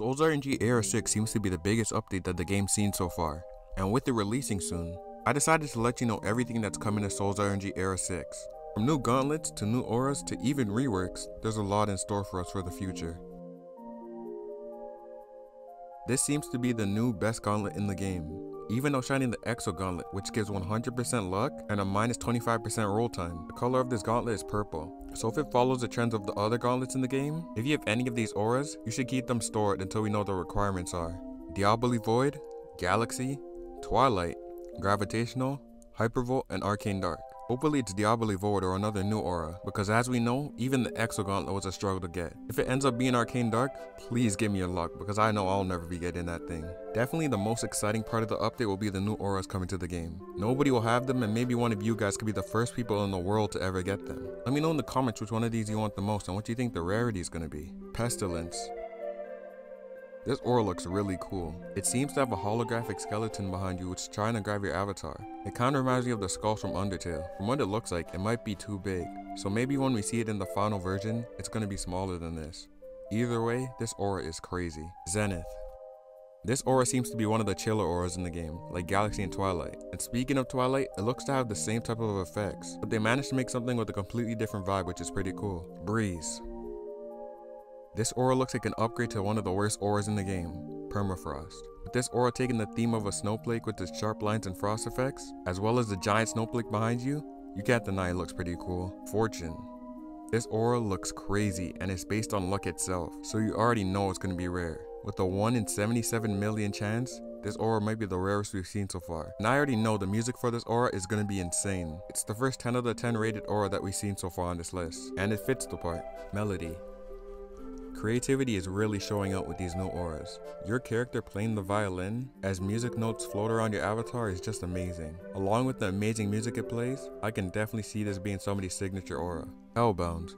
Sol's RNG Era 6 seems to be the biggest update that the game's seen so far, and with it releasing soon, I decided to let you know everything that's coming to Sol's RNG Era 6. From new gauntlets to new auras to even reworks, there's a lot in store for us for the future. This seems to be the new best gauntlet in the game, even outshining the Exo Gauntlet, which gives 100% luck and a minus 25% roll time. The color of this gauntlet is purple, so if it follows the trends of the other gauntlets in the game, if you have any of these auras, you should keep them stored until we know the requirements are. Diablo Void, Galaxy, Twilight, Gravitational, Hypervolt, and Arcane Dark. Hopefully it's Diablo Void or another new aura, because as we know, even the Exo Gauntlet was a struggle to get. If it ends up being Arcane Dark, please give me your luck, because I know I'll never be getting that thing. Definitely the most exciting part of the update will be the new auras coming to the game. Nobody will have them and maybe one of you guys could be the first people in the world to ever get them. Let me know in the comments which one of these you want the most and what you think the rarity is going to be. Pestilence. This aura looks really cool. It seems to have a holographic skeleton behind you which is trying to grab your avatar. It kinda reminds me of the skull from Undertale. From what it looks like, it might be too big. So maybe when we see it in the final version, it's gonna be smaller than this. Either way, this aura is crazy. Zenith. This aura seems to be one of the chiller auras in the game, like Galaxy and Twilight. And speaking of Twilight, it looks to have the same type of effects, but they managed to make something with a completely different vibe which is pretty cool. Breeze. This aura looks like an upgrade to one of the worst auras in the game, Permafrost. With this aura taking the theme of a snowflake with its sharp lines and frost effects, as well as the giant snowflake behind you, you can't deny it looks pretty cool. Fortune. This aura looks crazy and it's based on luck itself, so you already know it's to be rare. With a 1 in 77 million chance, this aura might be the rarest we've seen so far. And I already know the music for this aura is to be insane. It's the first 10 out of 10 rated aura that we've seen so far on this list, and it fits the part. Melody. Creativity is really showing out with these new auras. Your character playing the violin as music notes float around your avatar is just amazing. Along with the amazing music it plays, I can definitely see this being somebody's signature aura. Hellbound.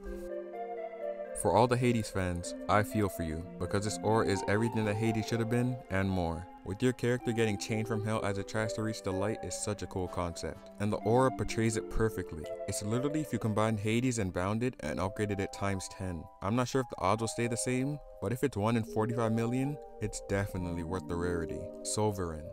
For all the Hades fans, I feel for you, because this aura is everything that Hades should have been, and more. With your character getting chained from hell as it tries to reach the light is such a cool concept, and the aura portrays it perfectly. It's literally if you combine Hades and Bounded and upgraded it times 10. I'm not sure if the odds will stay the same, but if it's 1 in 45 million, it's definitely worth the rarity. Sovereign.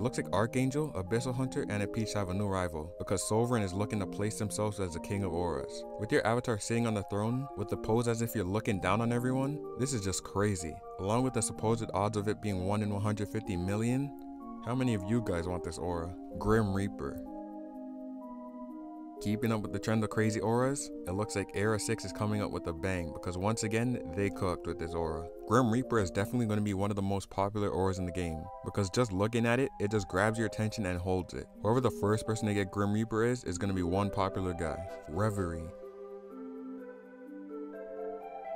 Looks like Archangel, Abyssal Hunter, and Peach have a new rival, because Sovereign is looking to place themselves as the king of auras. With your avatar sitting on the throne, with the pose as if you're looking down on everyone, this is just crazy. Along with the supposed odds of it being 1 in 150 million, how many of you guys want this aura? Grim Reaper. Keeping up with the trend of crazy auras, it looks like Era 6 is coming up with a bang because once again, they cooked with this aura. Grim Reaper is definitely going to be one of the most popular auras in the game because just looking at it, it just grabs your attention and holds it. Whoever the first person to get Grim Reaper is, is going to be one popular guy. Reverie.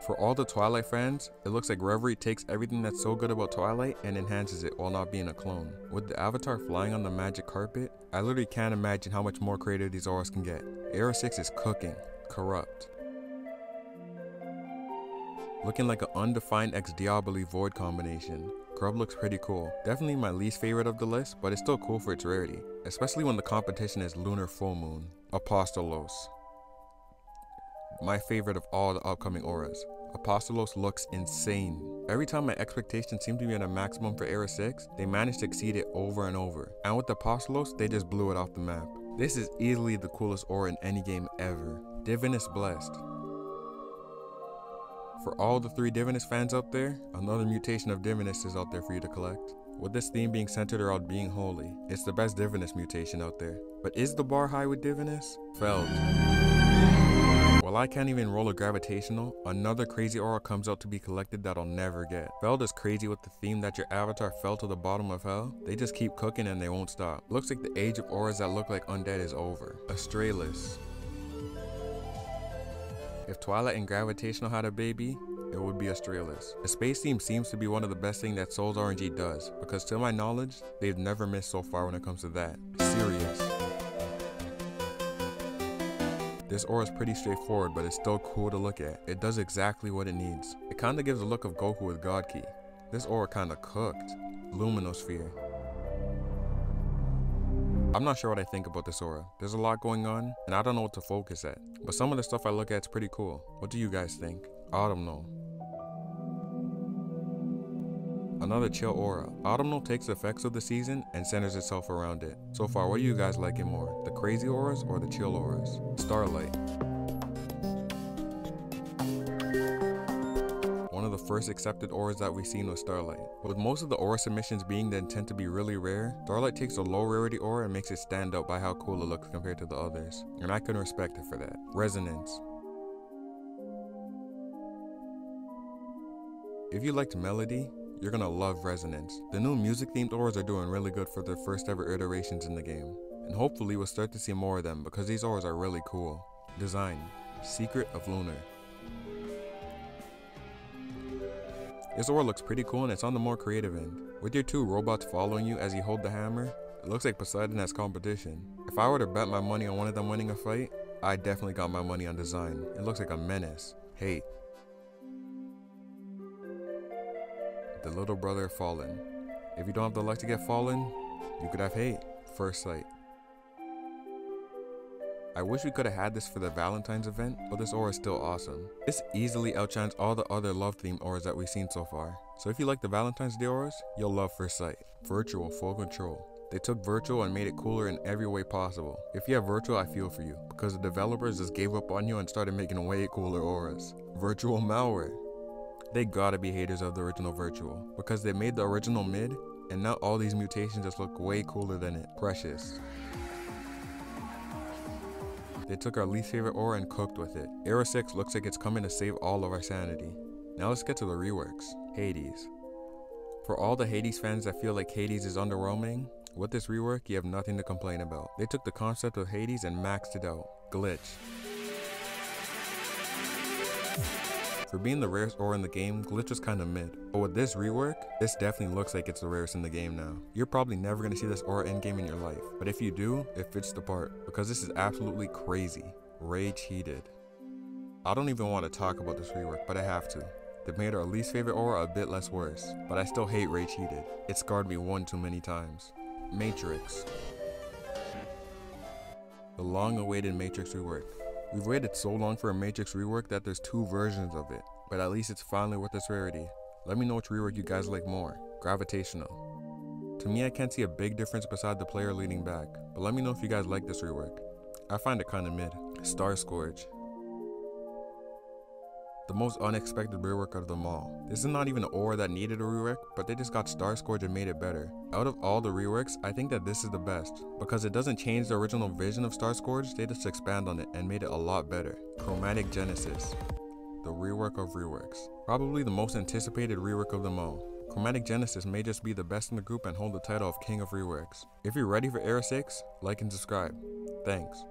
For all the Twilight fans, it looks like Reverie takes everything that's so good about Twilight and enhances it while not being a clone. With the avatar flying on the magic carpet, I literally can't imagine how much more creative these auras can get. Era 6 is cooking, corrupt. Looking like an undefined X Diablo Void combination. Grub looks pretty cool. Definitely my least favorite of the list, but it's still cool for its rarity, especially when the competition is Lunar Full Moon. Apostolos. My favorite of all the upcoming auras. Apostolos looks insane. Every time my expectations seem to be at a maximum for Era 6, they manage to exceed it over and over. And with Apostolos, they just blew it off the map. This is easily the coolest aura in any game ever. Divinus Blessed. For all the three Divinus fans out there, another mutation of Divinus is out there for you to collect. With this theme being centered around being holy, it's the best Divinus mutation out there. But is the bar high with Divinus? Feld. While I can't even roll a gravitational, another crazy aura comes out to be collected that I'll never get. Feld is crazy with the theme that your avatar fell to the bottom of hell. They just keep cooking and they won't stop. Looks like the age of auras that look like undead is over. Astralis. If Twilight and Gravitational had a baby, it would be Astralis. The space theme seems to be one of the best things that Sol's RNG does, because to my knowledge, they've never missed so far when it comes to that. Sirius. This aura is pretty straightforward, but it's still cool to look at. It does exactly what it needs. It kinda gives a look of Goku with God Ki. This aura kinda cooked. Luminosphere. I'm not sure what I think about this aura. There's a lot going on, and I don't know what to focus at. But some of the stuff I look at is pretty cool. What do you guys think? Autumnal. Another chill aura. Autumnal takes the effects of the season and centers itself around it. So far, what do you guys like it more? The crazy auras or the chill auras? Starlight. One of the first accepted auras that we've seen was Starlight. With most of the aura submissions being that tend to be really rare, Starlight takes a low rarity aura and makes it stand out by how cool it looks compared to the others. And I can respect it for that. Resonance. If you liked Melody, you're gonna love Resonance. The new music themed auras are doing really good for their first ever iterations in the game. And hopefully we'll start to see more of them because these auras are really cool. Design. Secret of Lunar. This aura looks pretty cool and it's on the more creative end. With your two robots following you as you hold the hammer, it looks like Poseidon has competition. If I were to bet my money on one of them winning a fight, I definitely got my money on design. It looks like a menace. Hate. The little brother fallen. If you don't have the luck to get fallen, you could have hate, first sight. I wish we could have had this for the Valentine's event, but this aura is still awesome. This easily outshines all the other love themed auras that we've seen so far. So if you like the Valentine's Day auras, you'll love First Sight. Virtual, full control. They took virtual and made it cooler in every way possible. If you have virtual, I feel for you, because the developers just gave up on you and started making way cooler auras. Virtual malware. They gotta be haters of the original Virtual, because they made the original mid, and now all these mutations just look way cooler than it. Precious. They took our least favorite aura and cooked with it. Era 6 looks like it's coming to save all of our sanity. Now let's get to the reworks. Hades. For all the Hades fans that feel like Hades is underwhelming, with this rework, you have nothing to complain about. They took the concept of Hades and maxed it out. Glitch. For being the rarest aura in the game, Glitch was kinda mid. But with this rework, this definitely looks like it's the rarest in the game now. You're probably never gonna see this aura in game in your life, but if you do, it fits the part, because this is absolutely crazy. Rage Heated. I don't even want to talk about this rework, but I have to. They made our least favorite aura a bit less worse, but I still hate Rage Heated. It scarred me one too many times. Matrix. The long awaited Matrix rework. We've waited so long for a Matrix rework that there's two versions of it, but at least it's finally worth its rarity. Let me know which rework you guys like more. Gravitational. To me, I can't see a big difference beside the player leaning back, but let me know if you guys like this rework. I find it kinda mid. Star Scourge the most unexpected rework of them all. This is not even an aura that needed a rework, but they just got Star Scourge and made it better. Out of all the reworks, I think that this is the best, because it doesn't change the original vision of Star Scourge, they just expand on it and made it a lot better. Chromatic Genesis. The rework of reworks. Probably the most anticipated rework of them all. Chromatic Genesis may just be the best in the group and hold the title of King of Reworks. If you're ready for Era 6, like and subscribe. Thanks.